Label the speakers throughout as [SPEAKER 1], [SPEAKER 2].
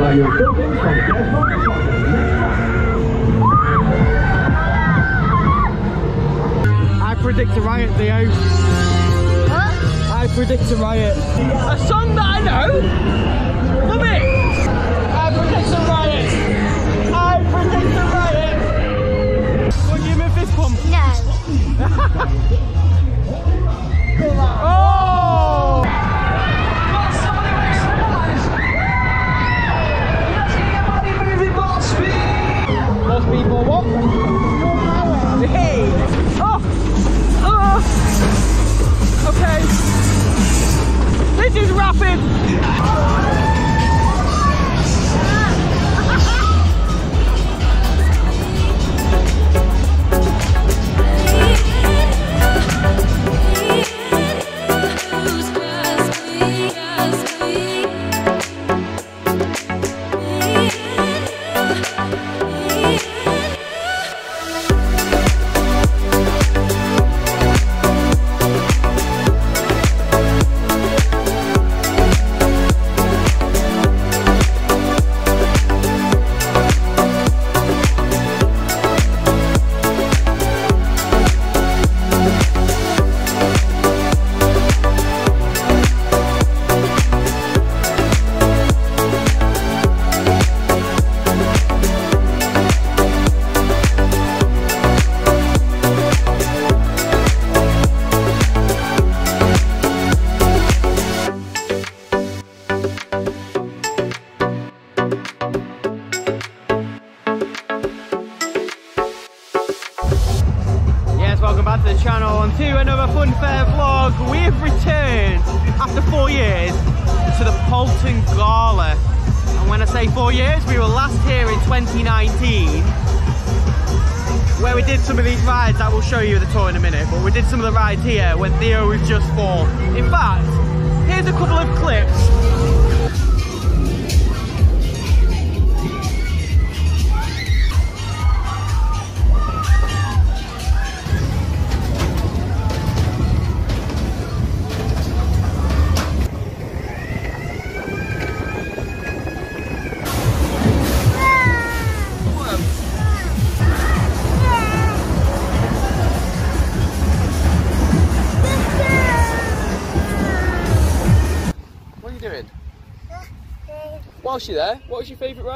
[SPEAKER 1] Bij je token van Desmond van
[SPEAKER 2] I predict a riot, Theo. Huh? I predict a riot. A song that I know? Love it! I predict a riot. I predict a riot. Will you give me a fist pump? Oh! This is rapid! Show you the tour in a minute, but we did some of the rides here when Theo was just four. In fact, here's a couple of clips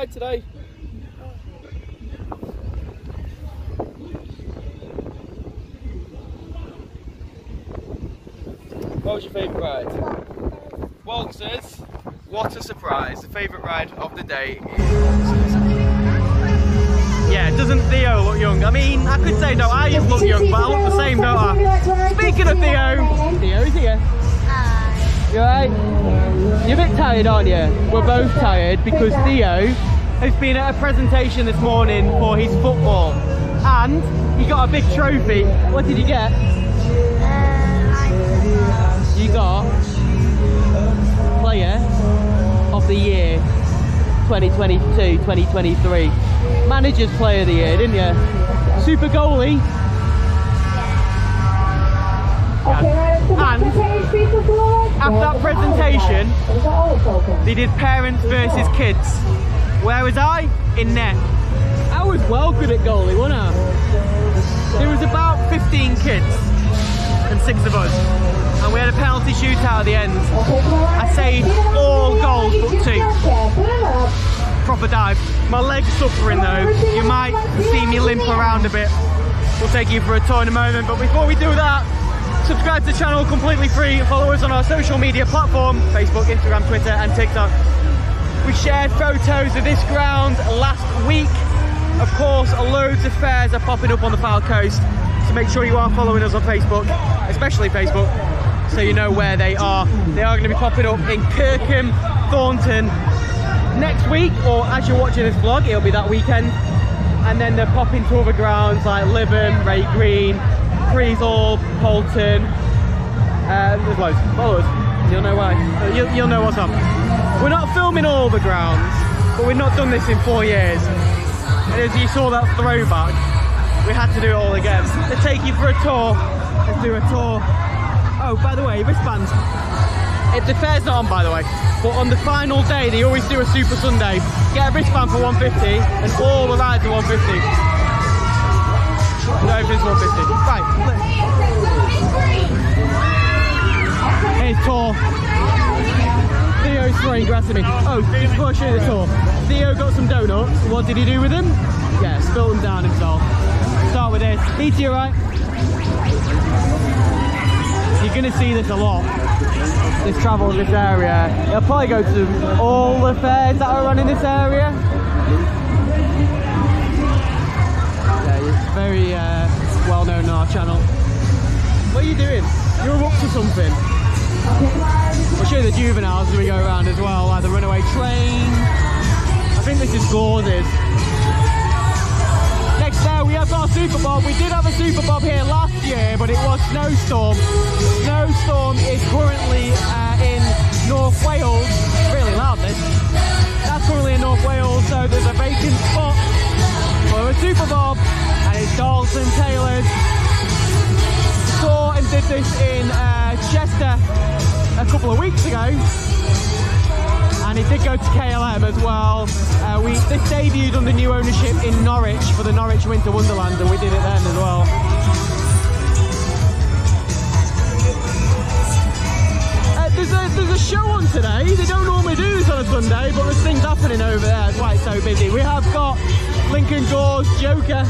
[SPEAKER 2] ride today? What was your favourite ride? Waltzers. What a surprise. The favourite ride of the day is Waltzers. Yeah, doesn't Theo look young? I mean, I could say no, I look young, but I look the same, don't I? Speaking of Theo, Theo's here. You alright? You're a bit tired, aren't you? We're both tired because Theo has been at a presentation this morning for his football and he got a big trophy. What did you get? You got Player of the Year 2022-2023. Manager's Player of the Year, didn't you? Super goalie. And after that presentation, they did parents versus kids. Where was I? In net. I was well good at goalie, wasn't I? There was about 15 kids and six of us. And we had a penalty shootout at the end. I saved all goals but two. Proper dive. My leg's suffering though. You might see me limp around a bit. We'll take you for a tour in a moment. But before we do that, subscribe to the channel completely free. Follow us on our social media platform, Facebook, Instagram, Twitter and TikTok. We shared photos of this ground last week. Of course, loads of fairs are popping up on the Fylde Coast. So make sure you are following us on Facebook, especially Facebook, so you know where they are. They are going to be popping up in Kirkham, Thornton next week, or as you're watching this vlog, it'll be that weekend. And then they're popping to other grounds like Lytham, Ray Green, Preesall, Poulton. Uh, there's loads. Follow us. You'll know why. You'll, you'll know what's up. We're not filming all the grounds, but we've not done this in four years. And as you saw that throwback, we had to do it all again. To take you for a tour, let's do a tour. Oh, by the way, wristbands. if the fair's not on by the way, but on the final day they always do a Super Sunday. Get a wristband for 150 and all the rides are 150. No, if it's 150. Right, look. Here's tour. Theo's throwing grass at me. Oh, before I show. Theo got some donuts. What did he do with them? Yeah, spilled them down himself. Start with this. Eat you right. You're gonna see this a lot. This travel in this area. It'll probably go to all the fairs that are run in this area. Yeah, it's very uh, well known on our channel. What are you doing? You're up to something. We'll show you the juveniles as we go around as well, like the runaway train. I think this is Gore's. Next there we have our Super Bob. We did have a Super Bob here last year, but it was Snowstorm. Snowstorm is currently uh, in North Wales. Really loud this. That's currently in North Wales, so there's a vacant spot for a Super Bob, and it's Dalton Taylor's. Saw and did this in uh, Chester a couple of weeks ago and it did go to KLM as well. Uh, we this debuted under new ownership in Norwich for the Norwich Winter Wonderland, and we did it then as well. Uh, there's a there's a show on today. They don't normally do this on a Sunday, but there's things happening over there. That's why it's so busy. We have got Lincoln Gore's Joker.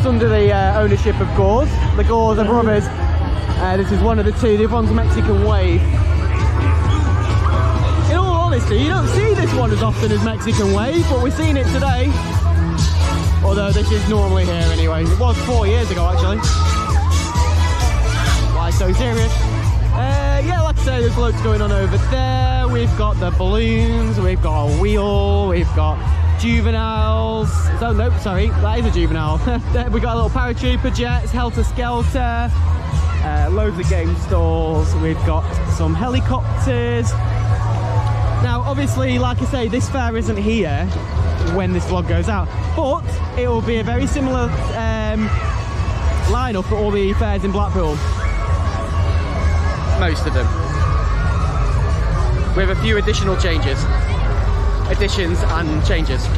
[SPEAKER 2] Under the uh, ownership of Gores. The Gores are brothers. Uh, this is one of the two. The other one's Mexican Wave. In all honesty, you don't see this one as often as Mexican Wave, but we're seeing it today. Although this is normally here anyway. It was four years ago actually. Why so serious? Uh, yeah, like I say, there's loads going on over there. We've got the balloons, we've got a wheel, we've got juveniles. So, nope, sorry, that is a juvenile. We got a little paratrooper jets, helter skelter, uh, loads of game stalls. We've got some helicopters. Now, obviously, like I say, this fair isn't here when this vlog goes out, but it will be a very similar um, lineup for all the fairs in Blackpool most of them. We have a few additional changes. Additions and changes.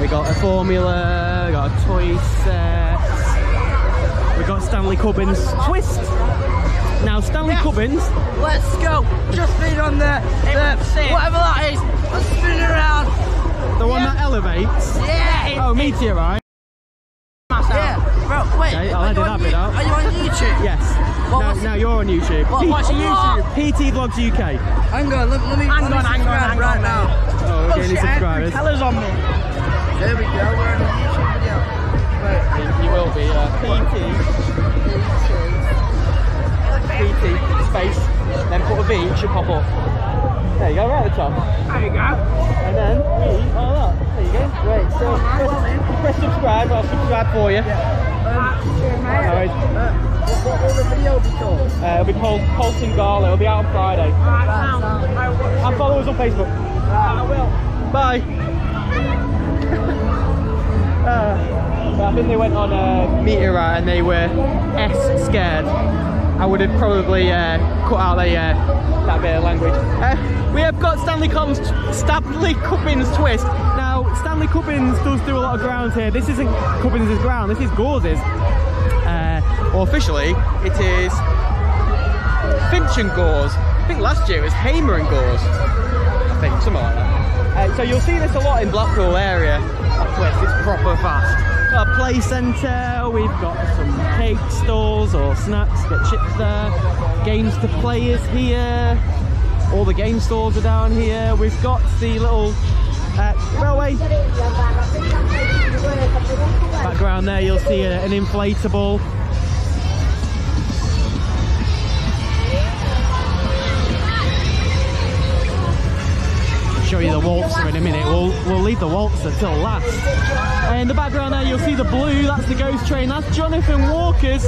[SPEAKER 2] We got a formula, we got a toy set, we got Stanley Cubbins twist. Now Stanley
[SPEAKER 3] Yeah.
[SPEAKER 2] Cubbins,
[SPEAKER 3] Let's go. Just been on the, the whatever that is. Let's spin it around.
[SPEAKER 2] the one
[SPEAKER 3] Yeah.
[SPEAKER 2] that elevates.
[SPEAKER 3] Yeah.
[SPEAKER 2] Oh, meteorite.
[SPEAKER 3] Yeah. Bro, wait.
[SPEAKER 2] Okay, I'll edit that bit out.
[SPEAKER 3] are you on YouTube?
[SPEAKER 2] Yes.
[SPEAKER 3] What
[SPEAKER 2] now, now you're on YouTube.
[SPEAKER 3] What- what's your YouTube?
[SPEAKER 2] PT Vlogs UK.
[SPEAKER 3] Hang on. Let, let me.
[SPEAKER 4] Hang
[SPEAKER 3] let me
[SPEAKER 4] on, hang on, hang
[SPEAKER 3] right
[SPEAKER 4] on,
[SPEAKER 3] now.
[SPEAKER 2] Oh, we're getting subscribers.
[SPEAKER 4] Colours on me.
[SPEAKER 3] There we go. We're on a YouTube video. Right.
[SPEAKER 2] You will be. Uh, PT. PT space, then put a V, it should pop up. There you go, right at the top.
[SPEAKER 4] There you go.
[SPEAKER 2] And then we are that. There you go. Great. So press, press subscribe, I'll subscribe for you. No worries.
[SPEAKER 3] Uh, what, will the video be called?
[SPEAKER 2] Uh, it'll be Gala, it'll be out on Friday.
[SPEAKER 4] Right, sound.
[SPEAKER 2] And follow us on Facebook.
[SPEAKER 4] I will.
[SPEAKER 2] Bye. uh, I think they went on a meteorite and they were S scared. I would have probably uh, cut out the, uh, that bit of language. Uh, we have got Stanley, Cubbins, Stanley Cubbins twist. Now, Stanley Cubbins does do a lot of ground here. This isn't Cubbins' ground, this is Gore's. Well, officially, it is Finch and Gores. I think last year it was Hamer and Gores. I think, something like that. Uh, so you'll see this a lot in Blackpool area. That twist, it's proper fast. Got a play centre, we've got some cake stalls or snacks, get chips there. Games to play is here. All the game stores are down here. We've got the little uh, railway background there. You'll see an inflatable. Show you the waltzer in a minute. We'll we'll leave the waltzer till last. In the background there, you'll see the blue. That's the ghost train. That's Jonathan Walker's.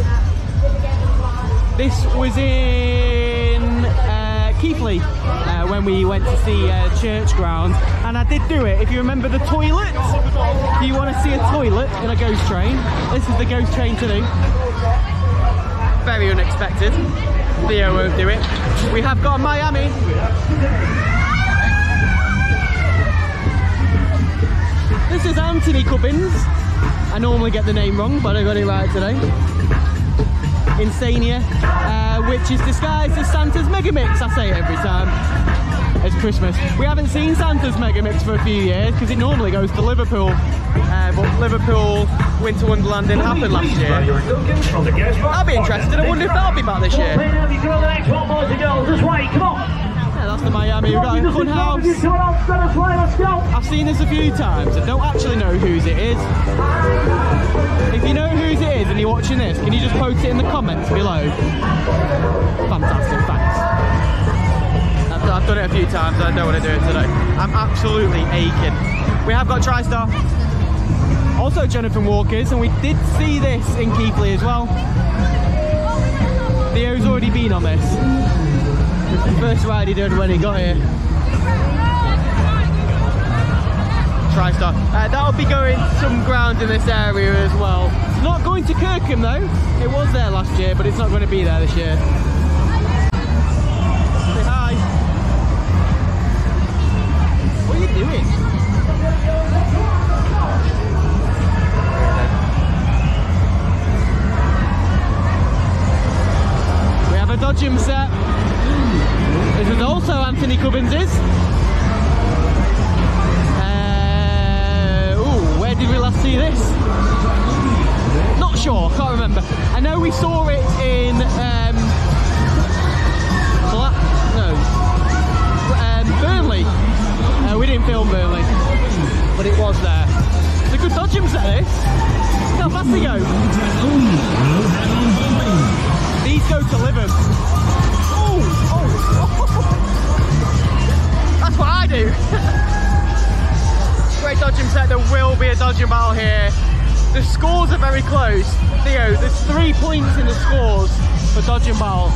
[SPEAKER 2] This was in uh, Keighley uh, when we went to see uh, Church Ground, and I did do it. If you remember the toilet, do you want to see a toilet in a ghost train? This is the ghost train to do. Very unexpected. Theo won't do it. We have got Miami. This is Anthony Cubbins. I normally get the name wrong, but I got it right today. Insania, uh, which is disguised as Santa's Megamix. I say it every time. It's Christmas. We haven't seen Santa's Megamix for a few years because it normally goes to Liverpool. Uh, but Liverpool Winter Wonderland didn't happen last year. I'll be interested. I wonder if that'll be back this year. That's the Miami. We've got a fun house. I've seen this a few times. I don't actually know whose it is. If you know whose it is and you're watching this, can you just post it in the comments below? Fantastic, thanks. I've, I've done it a few times. I don't want to do it today. I'm absolutely aching. We have got TriStar. Also Jonathan Walker's, and we did see this in Keighley as well. Theo's already been on this. First ride he did when he got here. TriStar. Uh, that'll be going some ground in this area as well. It's not going to Kirkham though. It was there last year, but it's not going to be there this year. Say hi. What are you doing? We have a Dodgem set. This is also Anthony Cubbins's. Uh, ooh, where did we last see this? Not sure, can't remember. I know we saw it in um, Bla- no, um, Burnley. Uh, we didn't film Burnley, but it was there. It's a good Dodgem set this. Look how fast they go. These go to Lytham. What I do. Great dodging set. There will be a dodging battle here. The scores are very close. Theo, there's three points in the scores for dodging battle.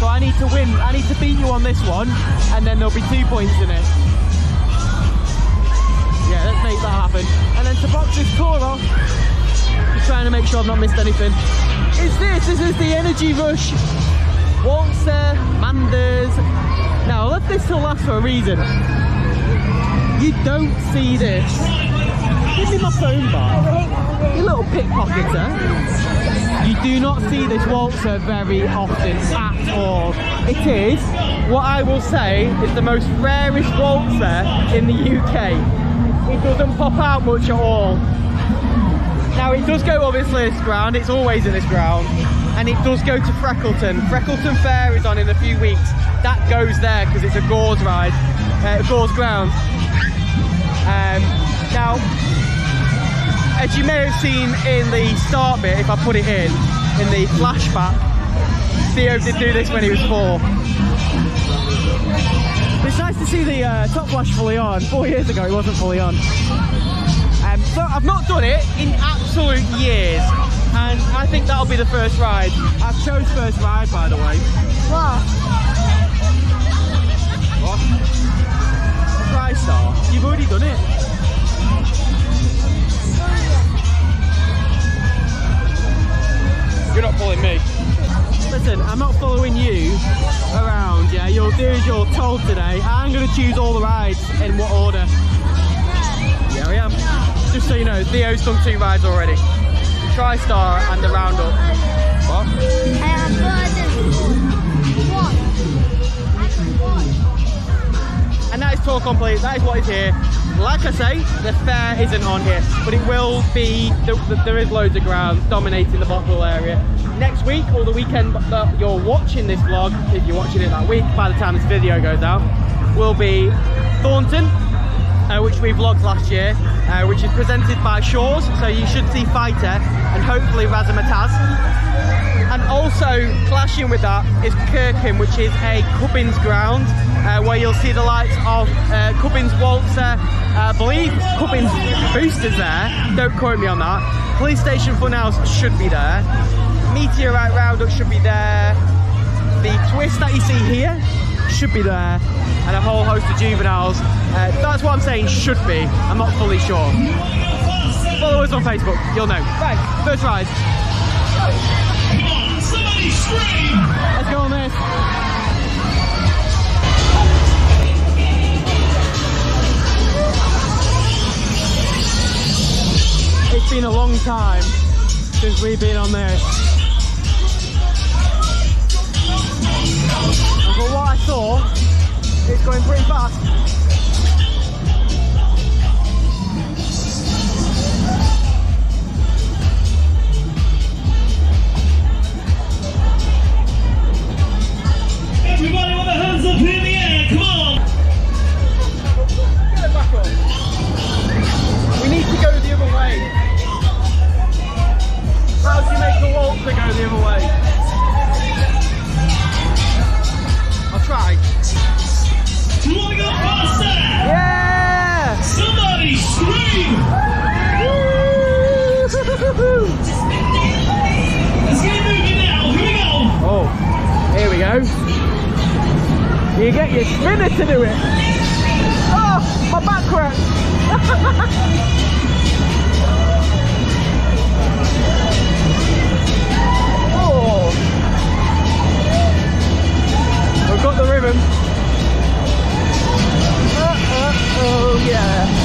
[SPEAKER 2] So I need to win. I need to beat you on this one, and then there'll be two points in it. Yeah, let's make that happen. And then to box this tour off, just trying to make sure I've not missed anything. It's this. This is the Energy Rush Waltzer, Manders. Now, I left this till last for a reason. You don't see this. Give me my phone back. You little pickpocketer. You do not see this waltzer very often at all. It is, what I will say, is the most rarest waltzer in the UK. It doesn't pop out much at all. Now it does go obviously this ground, it's always in this ground, and it does go to Freckleton. Freckleton Fair is on in a few weeks. That goes there because it's a Gores ride, uh, Gores ground. Um, now, as you may have seen in the start bit, if I put it in, in the flashback, Theo did do this when he was four. It's nice to see the uh, top flash fully on. Four years ago it wasn't fully on. Um, so I've not done it in absolute years, and I think that'll be the first ride. I chose first ride, by the way. What? TriStar. You've already done it. You're not following me. Listen, I'm not following you around, yeah? You'll do as you're told today. I'm going to choose all the rides in what order. Here I am. Just so you know, Theo's done two rides already. TriStar and the Roundup. What? Is tour complete. That is what is here. Like I say, the fair isn't on here, but it will be. There, is loads of ground dominating the Bothwell area. Next week or the weekend that you're watching this vlog, if you're watching it that week, by the time this video goes out, will be Thornton, uh, which we vlogged last year, uh, which is presented by Shaw's. So you should see Fighter and hopefully Razzmatazz. And also clashing with that is Kirkham, which is a Cubbins ground, uh, where you'll see the lights of uh, Cubbins Waltzer, uh, I believe Cubbins Boosters there, don't quote me on that. Police Station Funhouse should be there. Meteorite Roundup should be there. The twist that you see here should be there, and a whole host of juveniles. Uh, that's what I'm saying, should be. I'm not fully sure. Follow us on Facebook, you'll know. Right, first ride. Let's go on. It's been a long time since we've been on this. For what I saw, it's going pretty fast.
[SPEAKER 1] Everybody with their hands up in the air, come on!
[SPEAKER 2] Get it back up. We need to go the other way. How do you make the walk to go the other way? I'll try.
[SPEAKER 1] You want to go faster?
[SPEAKER 2] Yeah!
[SPEAKER 1] Somebody scream! Let's get moving now, here we go!
[SPEAKER 2] Oh, here we go. You get your spinner to do it. Oh, my back cracked. oh. We've got the ribbon. Uh, uh, oh, yeah.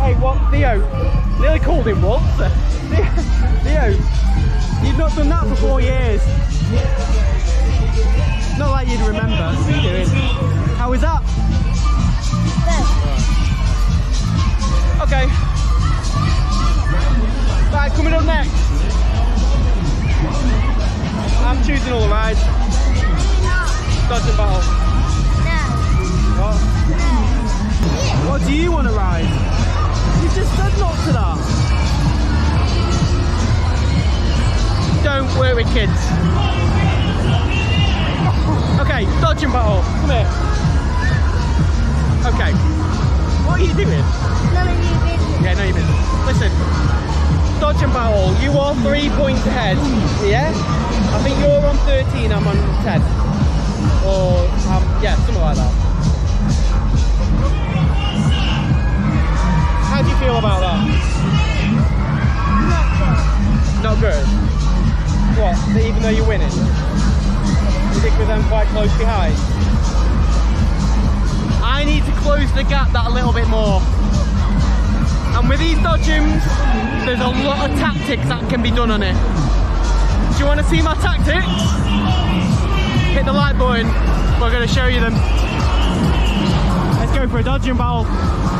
[SPEAKER 2] Hey, what, Theo? Nearly called him once. Theo, you've not done that for four years. Not like you'd remember. How was that? Okay. Right, coming up next. I'm choosing all the rides. Dodge battle. What do you want to ride? You just said not to that. Don't worry, kids. Okay, dodge and battle. Come here. Okay. What are you doing? Yeah, no, you didn't. Listen, dodge and battle. You are three points ahead. Yeah? I think you're on 13, I'm on 10. Or, um, yeah, something like that. Feel about that? Not good. What? Even though you're winning? You think with them quite close behind? I need to close the gap that a little bit more. And with these dodgems, there's a lot of tactics that can be done on it. Do you want to see my tactics? Hit the like button. We're going to show you them. Let's go for a dodging battle.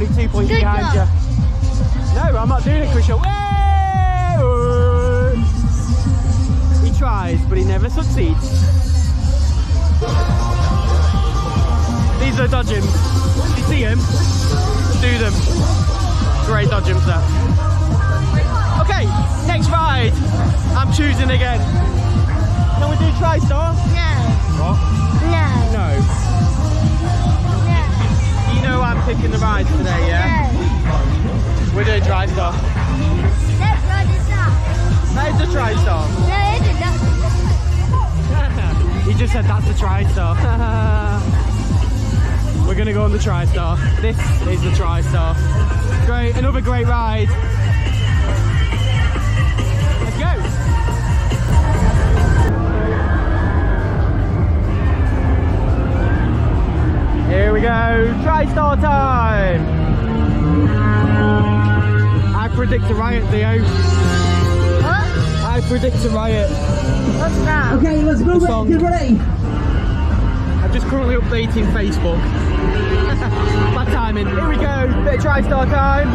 [SPEAKER 2] Only two points
[SPEAKER 5] Good
[SPEAKER 2] behind
[SPEAKER 5] job.
[SPEAKER 2] you. No, I'm not doing it, Christian. He tries, but he never succeeds. These are dodgems. You see him? Do them. Great dodgems there. Okay, next ride. I'm choosing again. Can we do TriStar? What? No. You know I'm picking the rides today, yeah? No. We're doing dry stuff. Let's ride. That is a try star. No, it isn't. He just said that's a try star. We're gonna go on the TriStar. This is the TriStar. Great, another great ride. Here we go, TriStar time. I predict a riot, Theo. I predict a riot.
[SPEAKER 6] Okay, let's move
[SPEAKER 2] song.
[SPEAKER 6] it. Get ready.
[SPEAKER 2] I'm just currently updating Facebook. Bad timing. Here we go. Bit of TriStar time.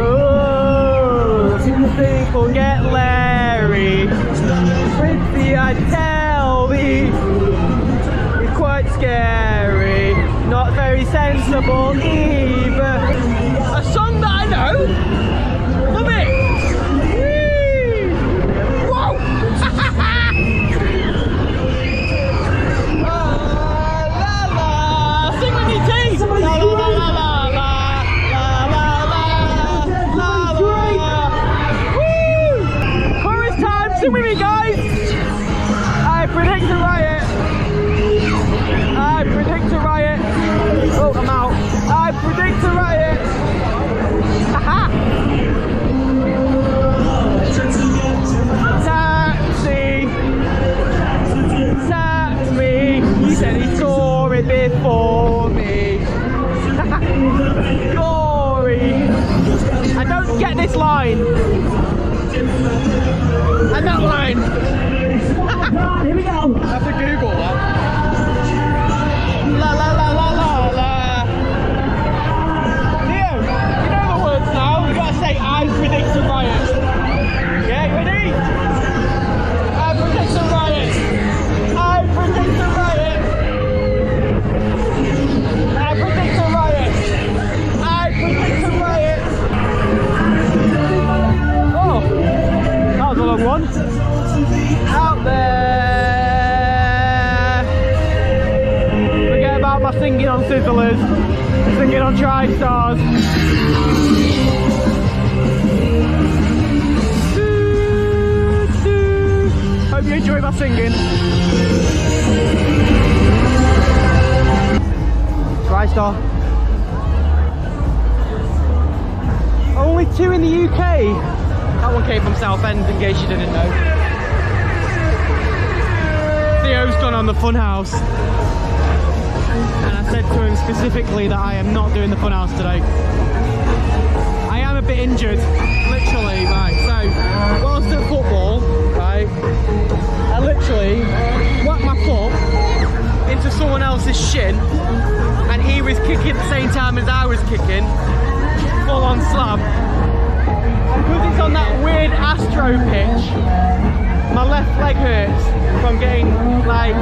[SPEAKER 2] Oh, people get Larry. Fritzy, I tell thee, it's quite scary. Not very sensible either. A song that I know. From Southend, in case you didn't know. Theo's gone on the Funhouse. And I said to him specifically that I am not doing the Funhouse today. I am a bit injured, literally, right. So, whilst at football, right, I literally whacked my foot into someone else's shin, and he was kicking at the same time as I was kicking, full on slam. Because it's on that weird Astro pitch, my left leg hurts from getting like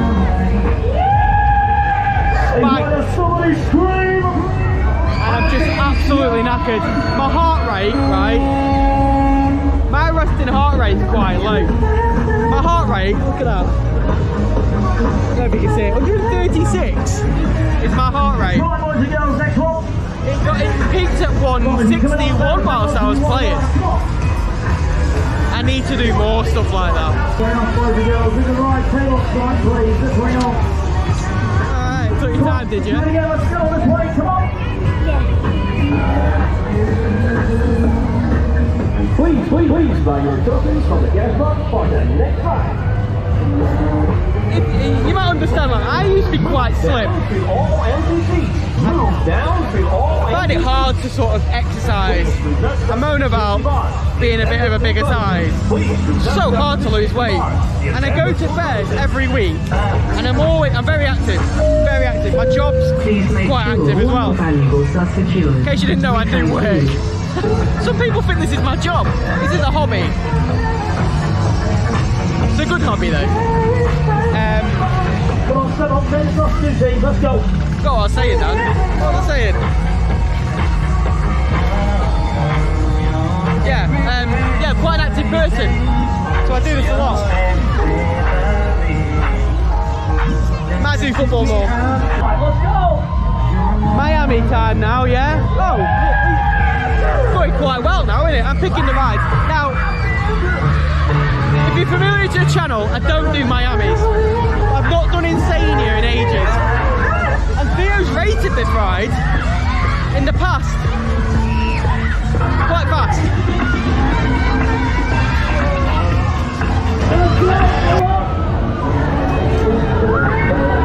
[SPEAKER 2] spiked and I'm just absolutely knackered. My heart rate, right? My resting heart rate is quite low. My heart rate, look at that. I don't know if you can see it. 136 is my heart rate. It, got, it peaked at 161 whilst I was playing. I need to do more stuff like that. Alright, took your time, did you?
[SPEAKER 6] Please, please, please buy your tokens from the gas box for the next ride.
[SPEAKER 2] You might understand, like, I used to be quite slim. I find it hard to sort of exercise. I moan about being a bit of a bigger size. So hard to lose weight. And I go to fairs every week and I'm always, I'm very active, very active. My job's quite active as well. In case you didn't know, I do work. Some people think this is my job. This is a hobby. It's a good hobby though. Um,
[SPEAKER 6] let's go.
[SPEAKER 2] Go on, say it, Dan. What am I saying? Yeah, um, yeah, quite an active person. So I do this a lot. Might do football more.
[SPEAKER 6] Let's go.
[SPEAKER 2] Miami time now, yeah? Oh, going quite well now, isn't it? I'm picking the ride. Now, if you're familiar to the channel, I don't do Miamis. I've not done Insania in ages. Theo's rated this ride in the past. Quite fast.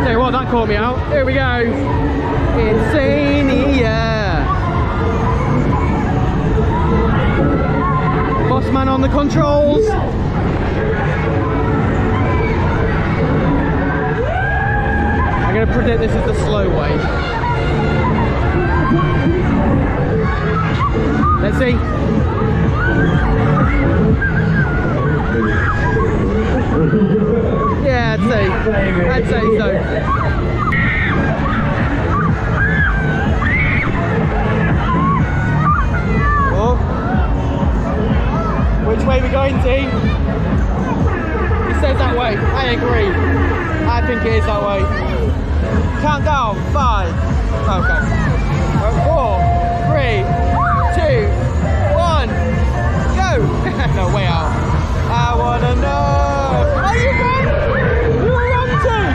[SPEAKER 2] You what, that caught me out. Here we go. Insania. Boss man on the controls. Going to predict this is the slow way. Let's see. Yeah, I'd say. I'd say so. Oh. Which way we going, team? It says that way. I agree. I think it is that way. Countdown. Five. Okay. Four, three, two, one, go! no, way out. I wanna know. Are you wrong? You were wrong too.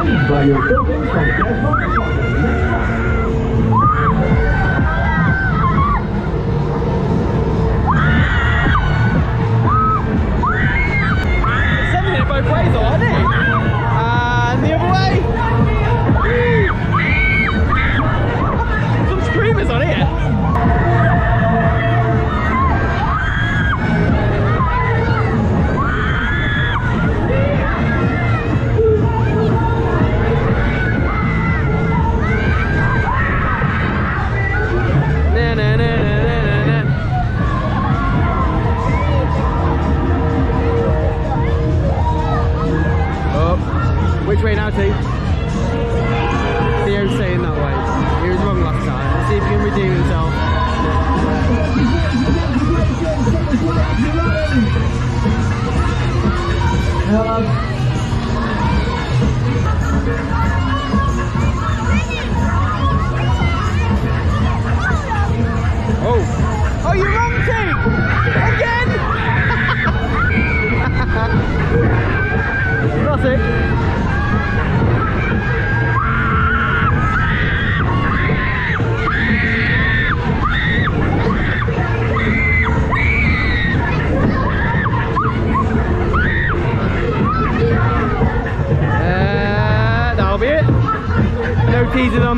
[SPEAKER 6] Please buy your tokens from the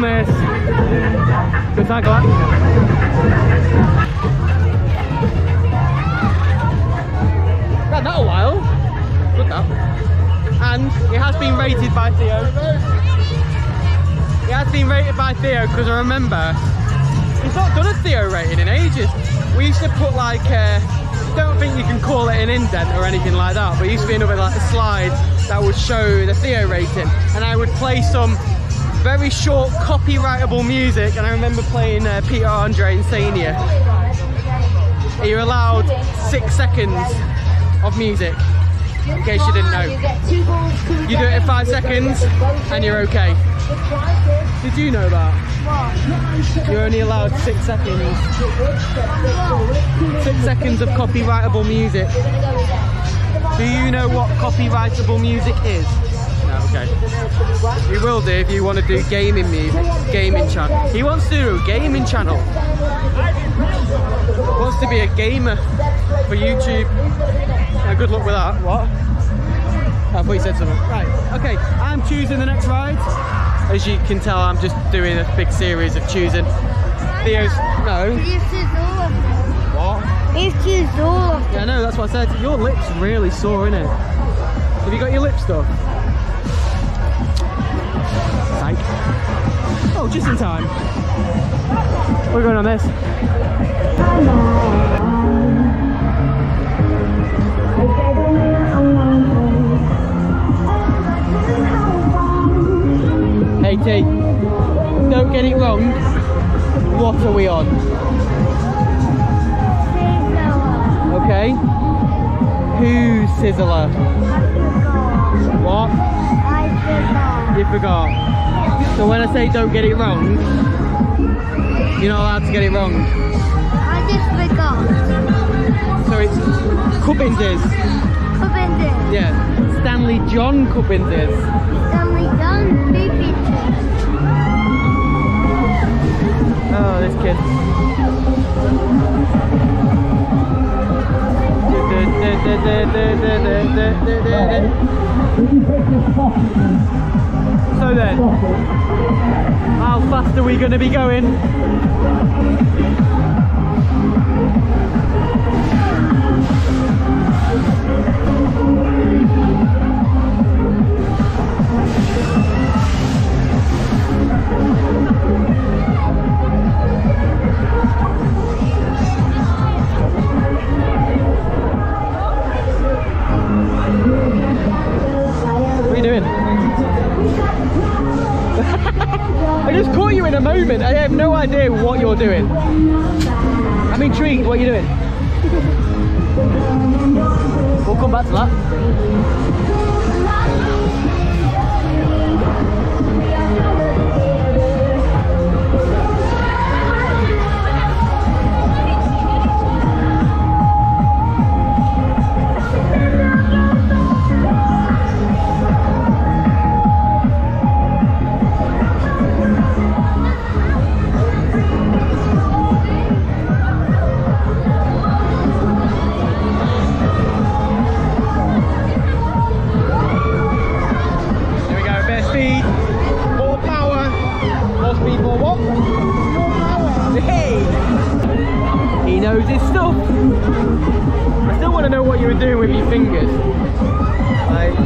[SPEAKER 2] This. Good Glenn. Had that a while. Good. And it has been rated by Theo. It has been rated by Theo because I remember he's not done a Theo rating in ages. We used to put like uh, don't think you can call it an indent or anything like that, but it used to be another like a slide that would show the Theo rating, and I would play some very short copyrightable music, and I remember playing uh, Peter Andre Insania. You're allowed six seconds of music, in case you didn't know. You do it in five seconds, and you're okay. Did you know that? You're only allowed six seconds. Six seconds of copyrightable music. Do you know what copyrightable music is? No, okay. You will do if you want to do gaming music, gaming channel. He wants to do a gaming channel. Wants to be a gamer for YouTube. Uh, good luck with that. What? I thought you said something. Right, okay. I'm choosing the next ride. As you can tell, I'm just doing a big series of choosing. Theo's, no.
[SPEAKER 5] You've choose all of them.
[SPEAKER 2] What?
[SPEAKER 5] You've choose all of them.
[SPEAKER 2] Yeah, I know, that's what I said. Your lips really sore, innit? Have you got your lip stuff? Thank. Oh, just in time. We're going on this. Hey T, don't get it wrong. What are we on? Okay. Who's Sizzler? What? You forgot. So when I say don't get it wrong, you're not allowed to get it wrong.
[SPEAKER 5] I just forgot.
[SPEAKER 2] So it's Cubbins.
[SPEAKER 5] Cubbins.
[SPEAKER 2] Yeah. Stanley John Cubbins.
[SPEAKER 5] Stanley John. Baby.
[SPEAKER 2] Oh, this kid. So then, how fast are we going to be going? I just caught you in a moment. I have no idea what you're doing. I'm intrigued. What are you doing? We'll come back to that. I still want to know what you were doing with your fingers. Like,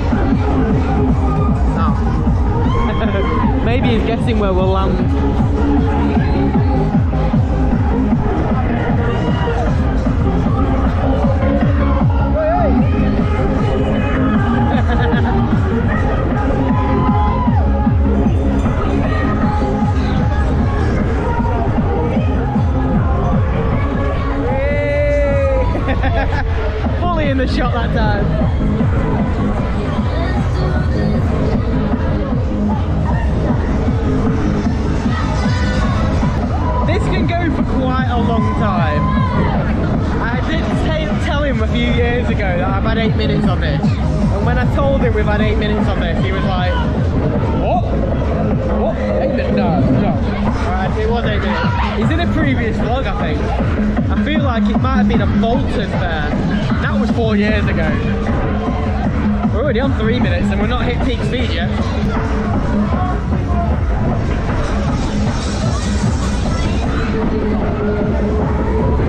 [SPEAKER 2] oh. Maybe he's guessing where we'll land. Fully in the shot that time. This can go for quite a long time. I did tell him a few years ago that I've had eight minutes on this. And when I told him we've had eight minutes on this, he was like, He's in a previous vlog, I think. I feel like it might have been a Poulton fair. Uh, that was four years ago. We're already on three minutes and we're not hit peak speed yet.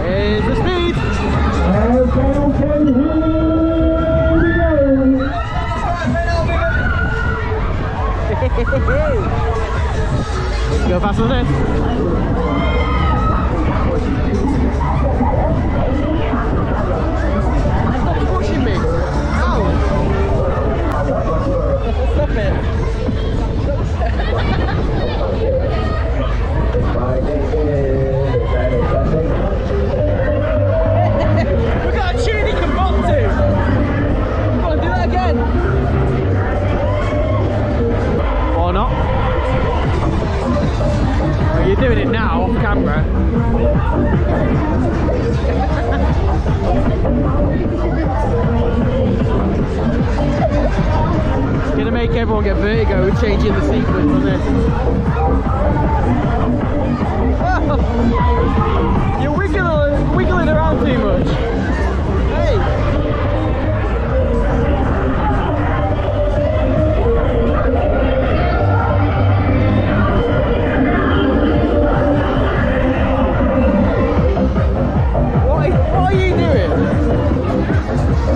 [SPEAKER 2] Here's the speed. Go faster than this. Gonna make everyone get vertigo changing the sequence on this. You're wiggling, wiggling around too much. Hey! You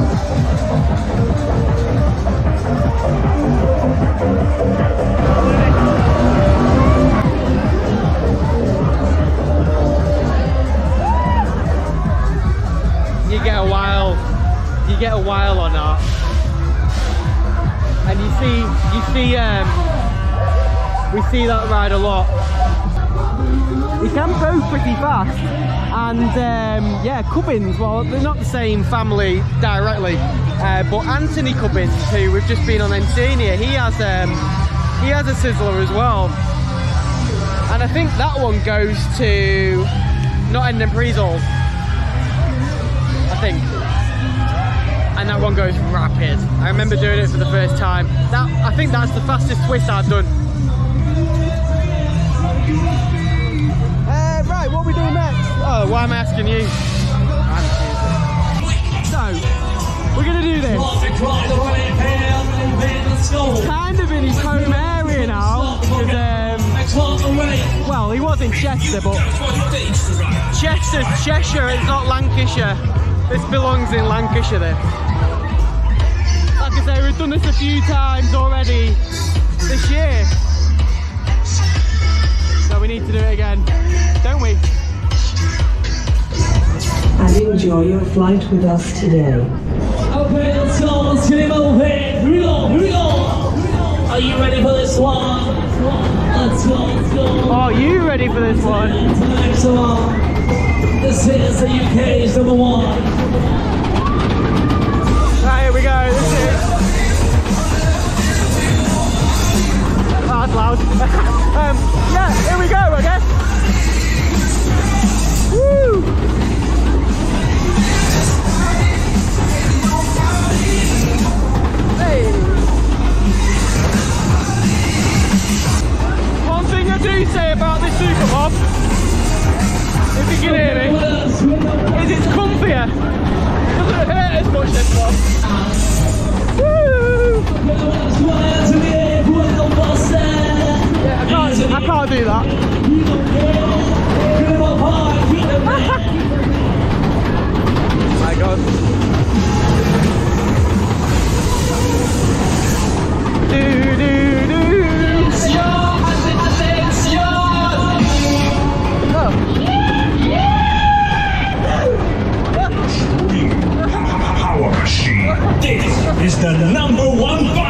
[SPEAKER 2] get a while you get a while or not. and you see you see um we see that ride a lot he can go pretty fast and um, yeah Cubbins well they're not the same family directly uh, but Anthony Cubbins who we've just been on Encenia he has um, he has a sizzler as well and I think that one goes to not Endon Preesall I think. And that one goes rapid. I remember doing it for the first time. That I think that's the fastest twist I've done. Why am I asking you? So, we're gonna do this. Kind of in his home area now. um, well, he was in Chester, but Chester, Cheshire, it's not Lancashire. This belongs in Lancashire then. Like I say, we've done this a few times already this year. So we need to do it again, don't we?
[SPEAKER 7] And enjoy your flight with us today.
[SPEAKER 1] Okay, let's go. Let's get him over here. Here we go. Here we go. Are you ready for this one? Let's go. Let's go.
[SPEAKER 2] Are you ready for this one?
[SPEAKER 1] To the next one. This is the UK's number one.
[SPEAKER 2] Right, here we go. This is. Oh, that's loud. um, yeah, here we go, I guess. Woo! Do say about this Super Bob, if you can hear me, is it's comfier. Doesn't hurt as much this one. Woo! Yeah, I can't, I can't do that. My God. Do do do.
[SPEAKER 1] This is the number one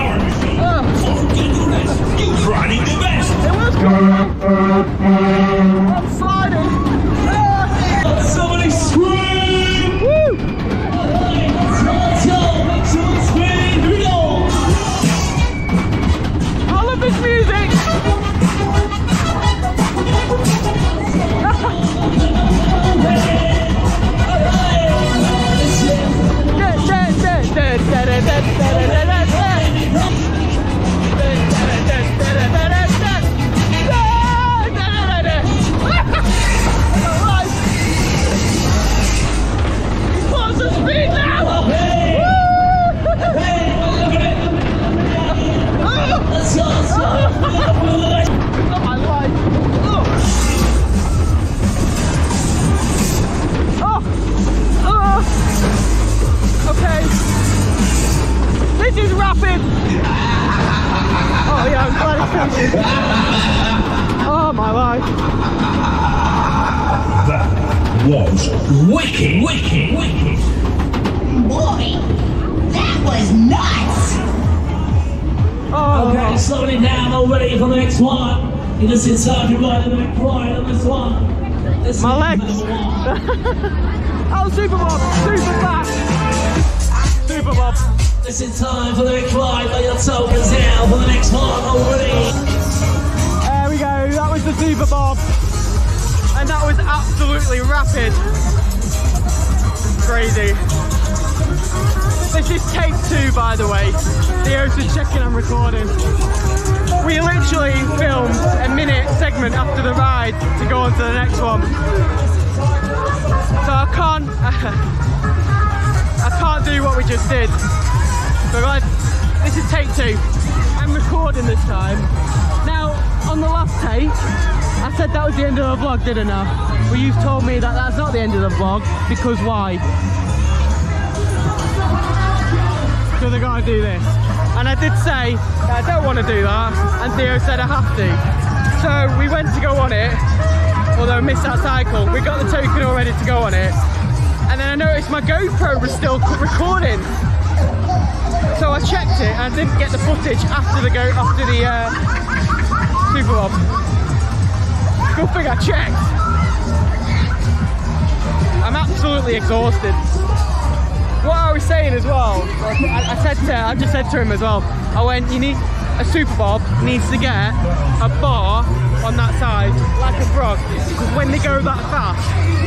[SPEAKER 1] one.
[SPEAKER 2] So I can't, I can't do what we just did. But guys, this is take two. I'm recording this time. Now, on the last take, I said that was the end of the vlog, didn't I? Well, you've told me that that's not the end of the vlog, because why? Because I gotta do this. And I did say, I don't want to do that, and Theo said I have to. So we went to go on it, although I missed that cycle. We got the token all ready to go on it. And then I noticed my GoPro was still recording. So I checked it and I didn't get the footage after the go after the uh, Super Bob. Good thing I checked. I'm absolutely exhausted. What I was saying as well, I, I said to, I just said to him as well. I went, you need a Super Bob needs to get a bar on that side like a frog because when they go that fast,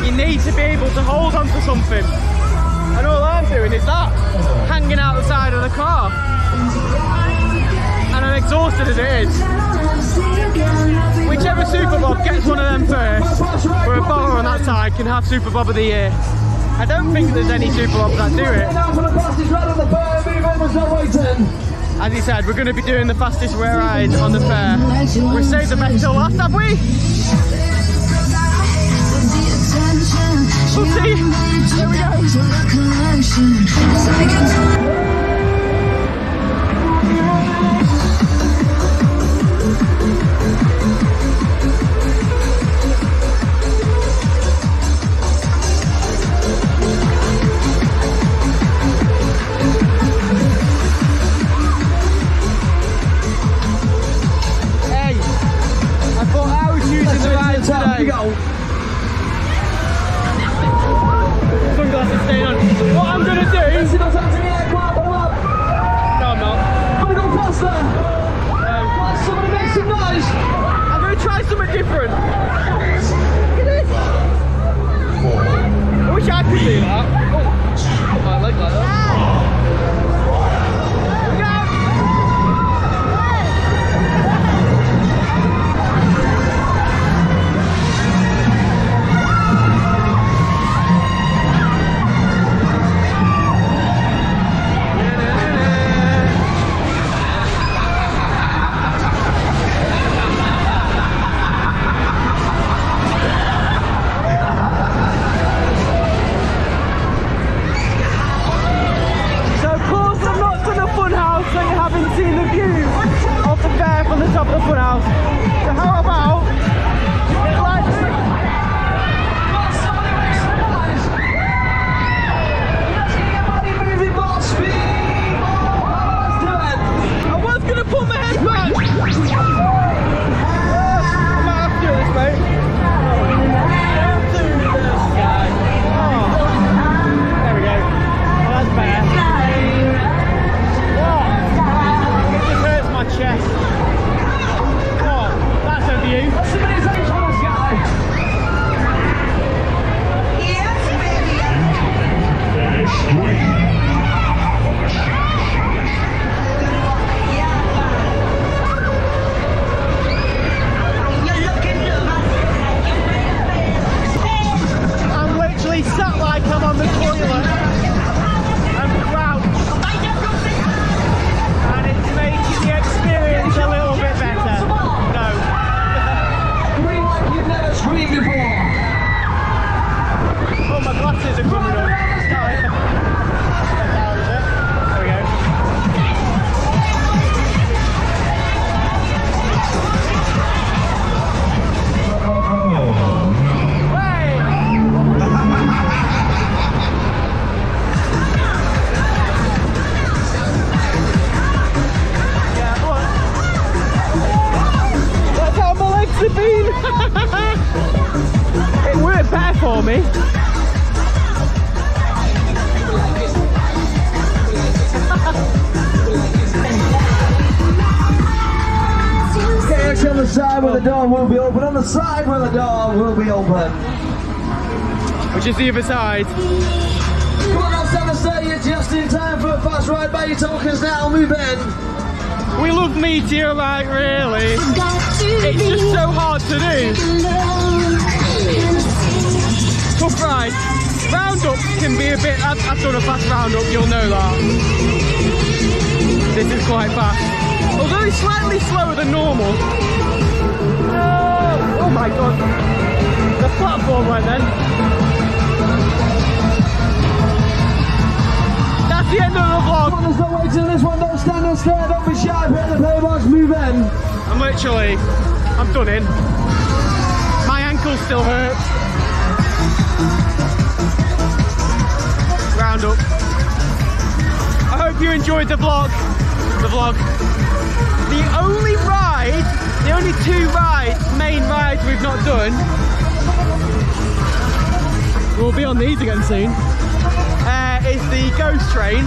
[SPEAKER 2] you need to be able to hold on to something. And all I'm doing is that, hanging out the side of the car. And I'm exhausted as it is. Whichever Super Bob gets one of them first, or a bar on that side can have Super Bob of the Year. I don't think there's any Super Bobs that do it. As he said, we're going to be doing the fastest rare ride on the fair. We saved the best till last, have we? We'll see. There we go. Ride
[SPEAKER 6] side where the door will be open. Side where the door will be open.
[SPEAKER 2] which is the other side.
[SPEAKER 1] Come on, the stadium just in time for a fast ride by your talkers now. Move in.
[SPEAKER 2] We love Meteorite, really. It's just so hard to do. Tough ride. Roundup can be a bit. I've, I've done a fast roundup, you'll know that. This is quite fast. Although it's slightly slower than normal. My god. The platform right then. That's the end of the vlog.
[SPEAKER 1] There's no way to this one. Don't stand and stare. Don't be shy. Hit the play box. Move in.
[SPEAKER 2] I'm literally, I'm done in. My ankle still hurts. Round up. I hope you enjoyed the vlog. The vlog. The only ride, the only two rides, main rides we've not done. We'll be on these again soon. Uh, is the ghost train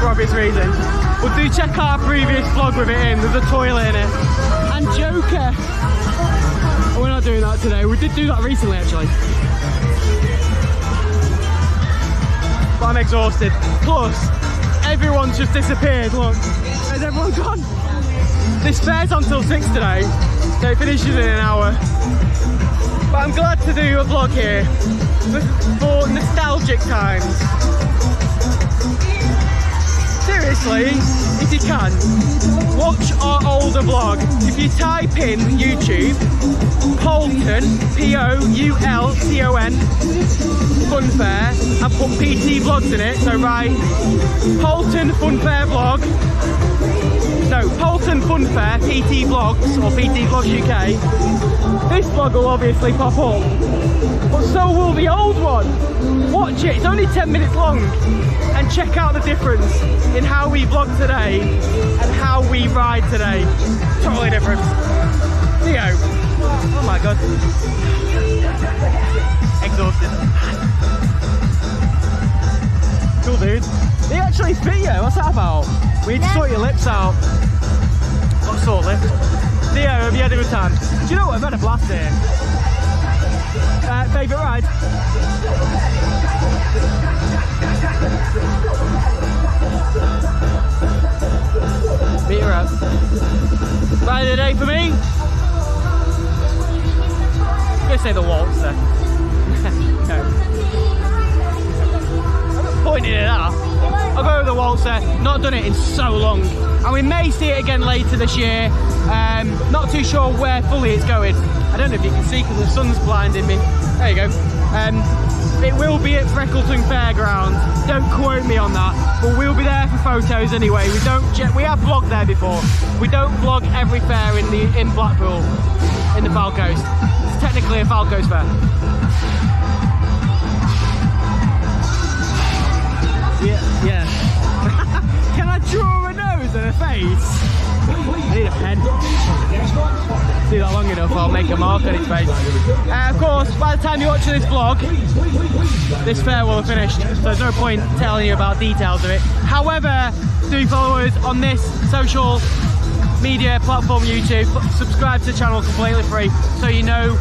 [SPEAKER 2] for obvious reasons. But do check our previous vlog with it in. There's a toilet in it. And Joker. Oh, we're not doing that today. We did do that recently actually. But I'm exhausted. Plus, everyone's just disappeared. Look, where's everyone gone? This fair's until six today, so it finishes in an hour. But I'm glad to do a vlog here for nostalgic times. Seriously, if you can, watch our older vlog. If you type in YouTube, Poulton, P-O-U-L-T-O-N, Fun Fair, and put PT Vlogs in it, so write Poulton Fun Fair Vlog, Poulton Fun Fair, PT Vlogs, or PT Vlogs UK, this vlog will obviously pop up, but so will the old one. Watch it, it's only 10 minutes long, and check out the difference in how we vlog today and how we ride today. Totally different. Theo, oh my god. Exhausted. Dude. They actually fit you, what's that about? We need to sort your lips out. What sort lips? Have you had a good time? Do you know what, I've had a blast here. Uh, favourite ride? Meet her up. Ride of the day for me? I'm gonna say the waltzer. no. Pointing it out. I'll go with the waltzer. Not done it in so long. And we may see it again later this year. Um, not too sure where fully it's going. I don't know if you can see because the sun's blinding me. There you go. Um, it will be at Freckleton Fairground. Don't quote me on that, but we'll be there for photos anyway. We don't. We have vlogged there before. We don't vlog every fair in the in Blackpool, in the Falcos. It's technically a Falcos fair. Yeah, yeah. Can I draw a nose and a face? I need a pen. Do that long enough, I'll make a mark on its face. Uh, of course, by the time you're watching this vlog, this fair will have finished, so there's no point telling you about details of it. However, do follow us on this social media platform, YouTube. Subscribe to the channel completely free, so you know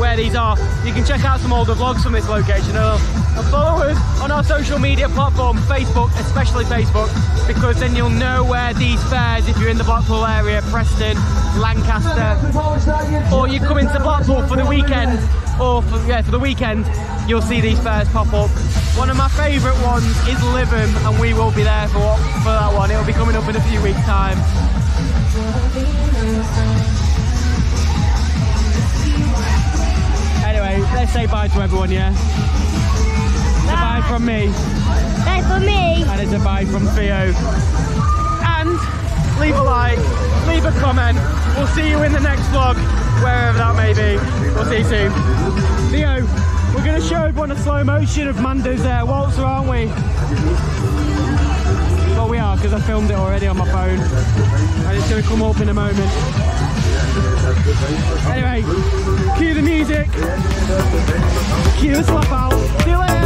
[SPEAKER 2] where these are. You can check out some older vlogs from this location uh, and follow us on our social media platform, Facebook, especially Facebook, because then you'll know where these fairs, if you're in the Blackpool area, Preston, Lancaster, or you come into Blackpool for the weekend, or for, yeah, for the weekend, you'll see these fairs pop up. One of my favourite ones is Lytham, and we will be there for, for that one. It'll be coming up in a few weeks' time. Let's say bye to everyone, yeah? It's a bye from me,
[SPEAKER 5] Bye for me.
[SPEAKER 2] and it's a bye from Theo. And leave a like, leave a comment. We'll see you in the next vlog, wherever that may be. We'll see you soon. Theo, we're going to show everyone a slow motion of Manders' uh, waltzer, aren't we? Well, we are, because I filmed it already on my phone. And it's going to come up in a moment. Anyway, cue the music. Cue the slap out. You later.